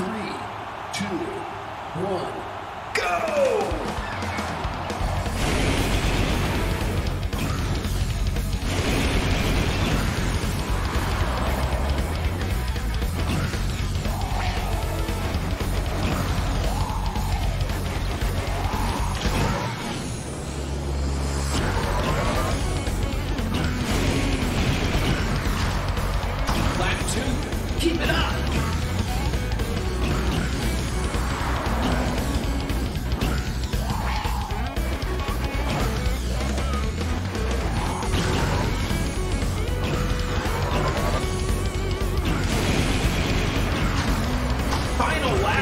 Three, two, one, go! Keep it Wow.